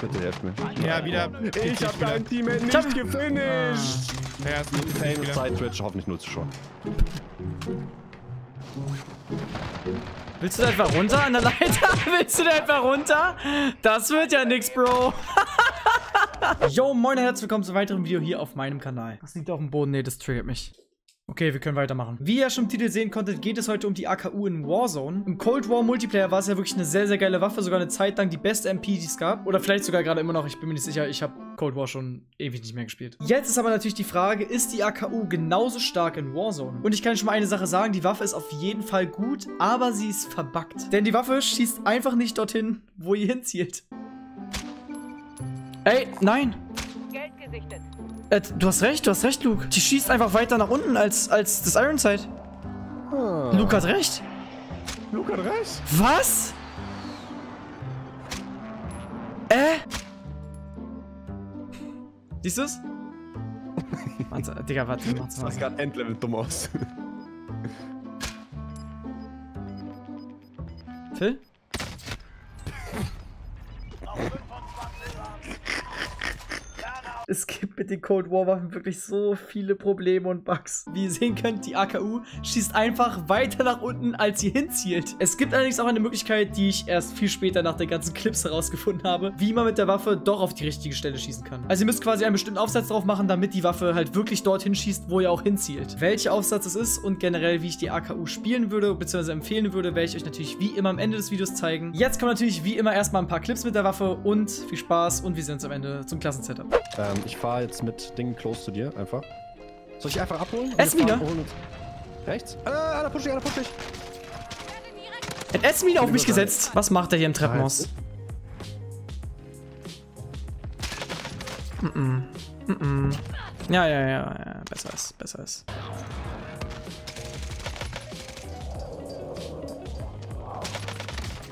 Bitte helft mir. Ja, wieder. Ich hab dein Teammate nicht hab- gefinisht. Ja, ist ein Fame wieder. Zeit Twitch, hoffentlich nur Zuschauer. Willst du da etwa runter an der Leiter? Willst du da etwa runter? Das wird ja nix, Bro. Yo, moin und herzlich willkommen zu einem weiteren Video hier auf meinem Kanal. Das liegt auf dem Boden, nee, das triggert mich. Okay, wir können weitermachen. Wie ihr schon im Titel sehen konntet, geht es heute um die AKU in Warzone. Im Cold War Multiplayer war es ja wirklich eine sehr, sehr geile Waffe. Sogar eine Zeit lang die beste MP, die es gab. Oder vielleicht sogar gerade immer noch. Ich bin mir nicht sicher. Ich habe Cold War schon ewig nicht mehr gespielt. Jetzt ist aber natürlich die Frage, ist die AKU genauso stark in Warzone? Und ich kann schon mal eine Sache sagen. Die Waffe ist auf jeden Fall gut, aber sie ist verbuggt. Denn die Waffe schießt einfach nicht dorthin, wo ihr hinzielt. Ey, nein. Geld gesichtet. Äh, du hast recht, du hast recht, Luke. Die schießt einfach weiter nach unten als, als das Ironside. Ah, Luke hat recht. Luke hat recht. Was? Äh? Siehst du's? Warte, Digga, warte, mach's Das mal. sah gerade Endlevel dumm aus. Phil? Es gibt mit den Cold War Waffen wirklich so viele Probleme und Bugs. Wie ihr sehen könnt, die AKU schießt einfach weiter nach unten, als sie hinzielt. Es gibt allerdings auch eine Möglichkeit, die ich erst viel später nach den ganzen Clips herausgefunden habe, wie man mit der Waffe doch auf die richtige Stelle schießen kann. Also ihr müsst quasi einen bestimmten Aufsatz drauf machen, damit die Waffe halt wirklich dorthin schießt, wo ihr auch hinzielt. Welcher Aufsatz es ist und generell, wie ich die AKU spielen würde, bzw. empfehlen würde, werde ich euch natürlich wie immer am Ende des Videos zeigen. Jetzt kommen natürlich wie immer erstmal ein paar Clips mit der Waffe und viel Spaß und wir sehen uns am Ende zum Klassensetup. Ähm, ich fahre jetzt mit Dingen close zu dir, einfach. Soll ich einfach abholen? Esmina? Rechts? Äh, einer pusht dich, einer pusht dich. Hat Esmina auf mich gesetzt. Was macht er hier im Treppenhaus? Mm -mm. Mm ja, ja, ja, ja. Besser ist, besser ist.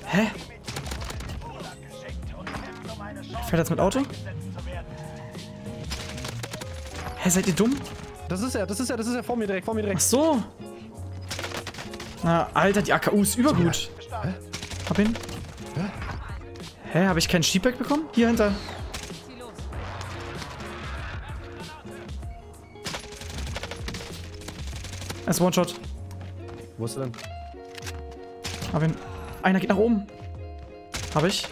Hä? Fährt jetzt mit Auto? Hä, seid ihr dumm? Das ist er, das ist er, das ist er vor mir direkt, vor mir Ach direkt. so. Na, Alter, die AKU ist übergut. Hab ihn. Hä, habe ich keinen Sheepback bekommen? Hier hinter. Er ist One-Shot. Wo ist er denn? Hab ihn. Einer geht nach oben. Hab ich.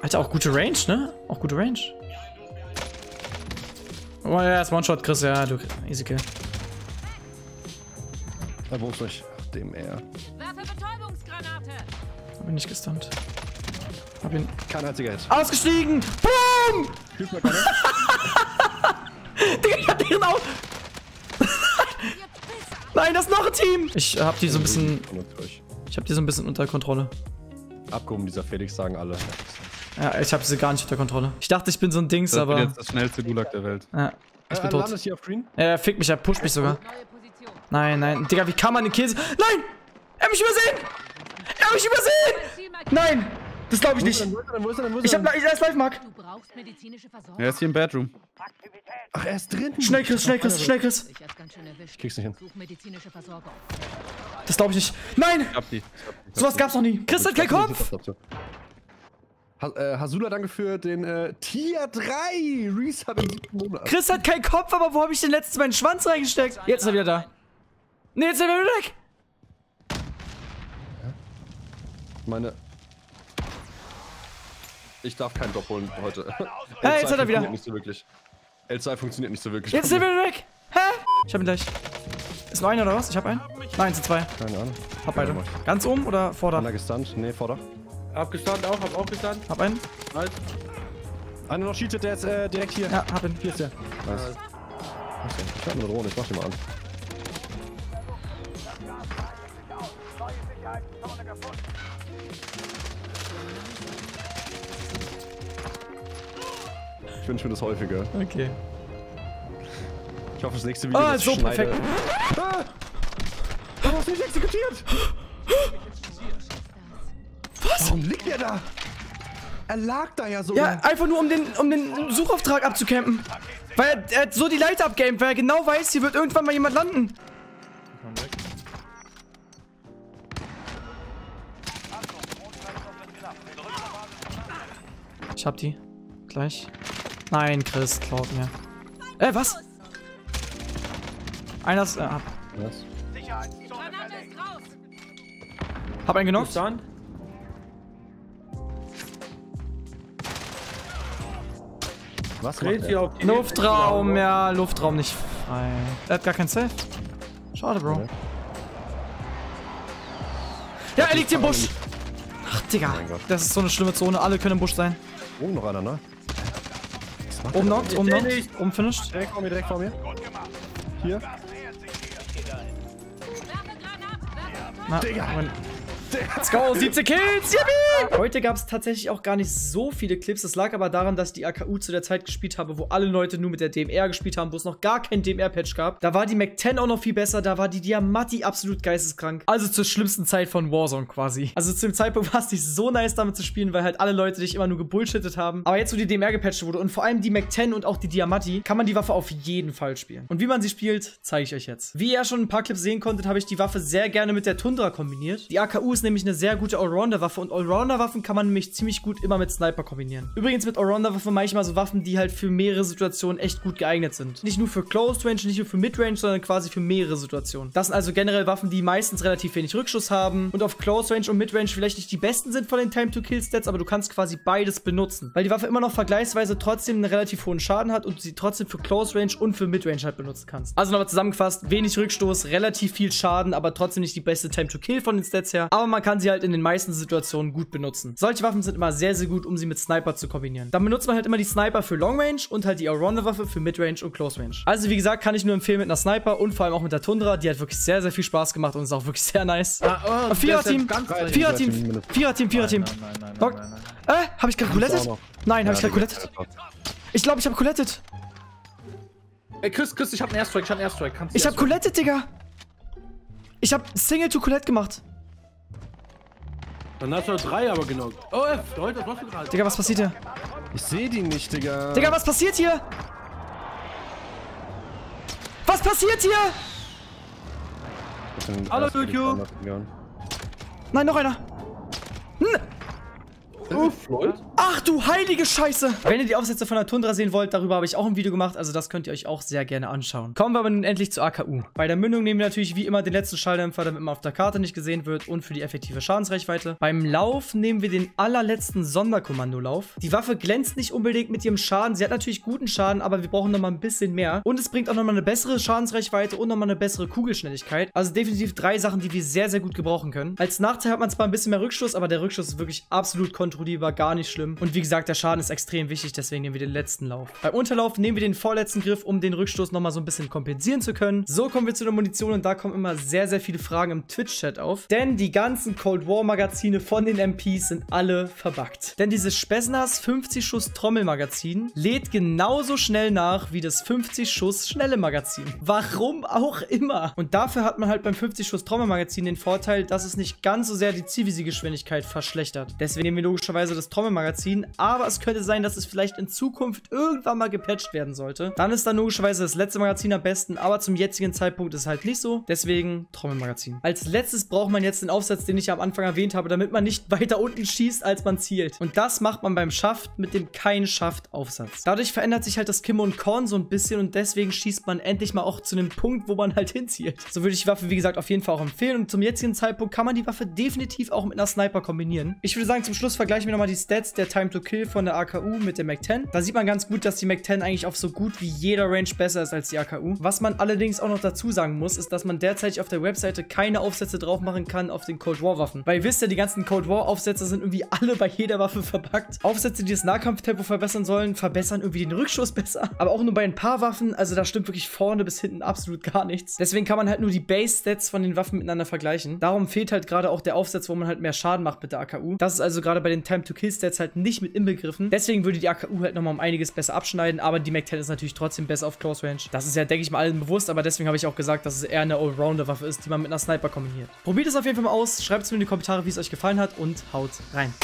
Alter, auch gute Range, ne? Auch gute Range. Oh ja, er ist One-Shot, Chris, ja, du. Easy Kill. Da wo ist euch? Ach, dem er. Werfe Betäubungsgranate. Hab ihn nicht gestunt. Hab ihn. Kein einziger Hit. Ausgestiegen! Boom! Digga, ich hab den auch. Nein, das ist noch ein Team! Ich hab die so ein bisschen. Ich hab die so ein bisschen unter Kontrolle. Abgehoben, dieser Felix, sagen alle. Ja, ich hab sie gar nicht unter Kontrolle. Ich dachte, ich bin so ein Dings, Das aber. jetzt das schnellste Gulag der Welt. Ja, ich bin äh, tot. hier auf Green? Er fickt mich, er pusht mich sogar. Nein, nein. Digga, wie kann man den Käse. Nein! Er hat mich übersehen! Er hat mich übersehen! Nein! Das glaube ich Wo ist er nicht. denn, wo ist er denn, wo ist er denn, Ich er hab ich er ist live, Mark. Du brauchst medizinische Versorgung. Er ist hier im Bedroom. Ach, er ist drin. Schnell, Chris, schnell, Chris, schnell, Chris. Ich. Krieg's nicht hin. Such medizinische Versorgung. Das glaube ich nicht. Nein! Ich hab die. Ich hab die. Sowas gab's noch nie. Chris hat keinen Kopf! Ha äh, Hasula, danke für den äh, Tier 3 Resub im siebten Monat. Chris hat keinen Kopf, aber wo habe ich den letzten meinen Schwanz reingesteckt? Jetzt ist er wieder da. Nee, jetzt ist er wieder weg. Meine. Ich darf keinen Drop holen heute. Hey, jetzt hat er wieder. Nicht so wirklich. L2 funktioniert nicht so wirklich. Jetzt ist er wieder weg. Hä? Ich hab ihn gleich. Ist nur einer oder was? Ich hab einen? Nein, sind zwei. Keine Ahnung. Hab beide. Ganz oben oder vorder? Einer gestunt. Nee, vorder. Abgestanden auch, hab auch gestanden. Hab einen. Nice. Einer noch cheatet, der ist äh, direkt hier. Ja, hab ihn. Hier ist der. Nice. Okay. Ich hab eine Drohne, ich mach die mal an. Ich wünsche mir das häufiger. Okay. Ich hoffe, das nächste Video Ah, das so schneide- perfekt. Ah! Warum hast du nicht exekutiert? Liegt er da? Er lag da ja sogar. Ja, einfach nur um den, um den Suchauftrag abzucampen. Weil er, er hat so die Leiter abgamed, weil er genau weiß, hier wird irgendwann mal jemand landen. Ich hab die. Gleich. Nein, Chris, klaut mir. Äh, was? Einer ist, äh, hab, Was? Granate ist raus. hab einen genockt. Was Dreht macht auf die Luftraum, ja, Luftraum nicht frei. Er hat gar kein Safe. Schade, Bro. Ja. Ja, er liegt hier im Busch. Ach, Digga. Das ist so eine schlimme Zone. Alle können im Busch sein. Oben noch einer, ne? Oben knockt, oben nicht. oben finished. Direkt vor mir, direkt vor mir. Hier. Na, Digga. Moment. Let's go, 17 Kills, yippie! Heute gab es tatsächlich auch gar nicht so viele Clips. Das lag aber daran, dass ich die AKU zu der Zeit gespielt habe, wo alle Leute nur mit der DMR gespielt haben, wo es noch gar kein DMR-Patch gab. Da war die Mac 10 auch noch viel besser, da war die Diamatti absolut geisteskrank. Also zur schlimmsten Zeit von Warzone quasi. Also zu dem Zeitpunkt war es nicht so nice damit zu spielen, weil halt alle Leute dich immer nur gebullshittet haben. Aber jetzt, wo die DMR gepatcht wurde und vor allem die Mac 10 und auch die Diamatti, kann man die Waffe auf jeden Fall spielen. Und wie man sie spielt, zeige ich euch jetzt. Wie ihr schon ein paar Clips sehen konntet, habe ich die Waffe sehr gerne mit der Tundra kombiniert. Die AKU ist nämlich eine sehr gute Allrounder-Waffe und Allrounder-Waffen kann man nämlich ziemlich gut immer mit Sniper kombinieren. Übrigens mit Allrounder-Waffen mache ich mal so Waffen, die halt für mehrere Situationen echt gut geeignet sind. Nicht nur für Close Range, nicht nur für Midrange, sondern quasi für mehrere Situationen. Das sind also generell Waffen, die meistens relativ wenig Rückschuss haben und auf Close Range und Midrange vielleicht nicht die besten sind von den Time-to-Kill-Stats, aber du kannst quasi beides benutzen. Weil die Waffe immer noch vergleichsweise trotzdem einen relativ hohen Schaden hat und du sie trotzdem für Close Range und für Midrange halt benutzen kannst. Also nochmal zusammengefasst, wenig Rückstoß, relativ viel Schaden, aber trotzdem nicht die beste Time-to-Kill von den Stats her. Aber man kann sie halt in den meisten Situationen gut benutzen. Solche Waffen sind immer sehr, sehr gut, um sie mit Sniper zu kombinieren. Dann benutzt man halt immer die Sniper für Long Range und halt die Allrounder-Waffe für Midrange und Close Range. Also wie gesagt, kann ich nur empfehlen mit einer Sniper und vor allem auch mit der Tundra. Die hat wirklich sehr, sehr viel Spaß gemacht und ist auch wirklich sehr nice. Ah, oh, Vierer-Team. Vierer-Team, Vierer-Team. Vierer-Team. Äh, hab ich gerade noch. Nein, hab ich gerade Digga. colettet? Ich glaube, ich habe colettet. Ey, Chris, Chris, ich hab einen Airstrike, ich hab einen Airstrike. Kannst Ich habe Airstrike- colettet, Digga. Ich habe Single to Colette gemacht. Dann hast du drei aber genau. Oh, F, Leute, was machst du gerade? Digga, was passiert hier? Ich sehe die nicht, Digga. Digga, was passiert hier? Was passiert hier? Hallo, YouTube. 200 gegangen. Nein, noch einer. Uff, Leute. Ach du heilige Scheiße! Wenn ihr die Aufsätze von der Tundra sehen wollt, darüber habe ich auch ein Video gemacht, also das könnt ihr euch auch sehr gerne anschauen. Kommen wir aber nun endlich zur AKU. Bei der Mündung nehmen wir natürlich wie immer den letzten Schalldämpfer, damit man auf der Karte nicht gesehen wird und für die effektive Schadensreichweite. Beim Lauf nehmen wir den allerletzten Sonderkommandolauf. Die Waffe glänzt nicht unbedingt mit ihrem Schaden, sie hat natürlich guten Schaden, aber wir brauchen nochmal ein bisschen mehr. Und es bringt auch nochmal eine bessere Schadensreichweite und nochmal eine bessere Kugelschnelligkeit. Also definitiv drei Sachen, die wir sehr, sehr gut gebrauchen können. Als Nachteil hat man zwar ein bisschen mehr Rückstoß, aber der Rückstoß ist wirklich absolut kontrollierbar, gar nicht schlimm. Und wie gesagt, der Schaden ist extrem wichtig, deswegen nehmen wir den letzten Lauf. Beim Unterlauf nehmen wir den vorletzten Griff, um den Rückstoß nochmal so ein bisschen kompensieren zu können. So kommen wir zu der Munition und da kommen immer sehr, sehr viele Fragen im Twitch-Chat auf. Denn die ganzen Cold War-Magazine von den MPs sind alle verbuggt. Denn dieses Spesners 50 Schuss Trommelmagazin lädt genauso schnell nach wie das 50 Schuss schnelle Magazin. Warum auch immer. Und dafür hat man halt beim 50 Schuss Trommelmagazin den Vorteil, dass es nicht ganz so sehr die Zielvisiergeschwindigkeit verschlechtert. Deswegen nehmen wir logischerweise das Trommelmagazin, aber es könnte sein, dass es vielleicht in Zukunft irgendwann mal gepatcht werden sollte. Dann ist dann logischerweise das letzte Magazin am besten, aber zum jetzigen Zeitpunkt ist es halt nicht so. Deswegen Trommelmagazin. Als letztes braucht man jetzt den Aufsatz, den ich am Anfang erwähnt habe, damit man nicht weiter unten schießt, als man zielt. Und das macht man beim Schaft mit dem kein Schaft-Aufsatz. Dadurch verändert sich halt das Kim und Korn so ein bisschen und deswegen schießt man endlich mal auch zu einem Punkt, wo man halt hinzielt. So würde ich die Waffe, wie gesagt, auf jeden Fall auch empfehlen. Und zum jetzigen Zeitpunkt kann man die Waffe definitiv auch mit einer Sniper kombinieren. Ich würde sagen, zum Schluss vergleichen wir nochmal die Stats der Time to Kill von der AKU mit der Mac 10. Da sieht man ganz gut, dass die Mac 10 eigentlich auf so gut wie jeder Range besser ist als die AKU. Was man allerdings auch noch dazu sagen muss, ist, dass man derzeit auf der Webseite keine Aufsätze drauf machen kann auf den Cold War Waffen. Weil ihr wisst ja, die ganzen Cold War Aufsätze sind irgendwie alle bei jeder Waffe verpackt. Aufsätze, die das Nahkampftempo verbessern sollen, verbessern irgendwie den Rückschuss besser. Aber auch nur bei ein paar Waffen, also da stimmt wirklich vorne bis hinten absolut gar nichts. Deswegen kann man halt nur die Base-Stats von den Waffen miteinander vergleichen. Darum fehlt halt gerade auch der Aufsatz, wo man halt mehr Schaden macht mit der AKU. Das ist also gerade bei den Time-to-Kill-Stats halt nicht mit inbegriffen. Deswegen würde die AKU halt nochmal um einiges besser abschneiden, aber die Mac 10 ist natürlich trotzdem besser auf Close Range. Das ist ja, denke ich mal, allen bewusst, aber deswegen habe ich auch gesagt, dass es eher eine Allrounder-Waffe ist, die man mit einer Sniper kombiniert. Probiert es auf jeden Fall mal aus, schreibt es mir in die Kommentare, wie es euch gefallen hat und haut rein.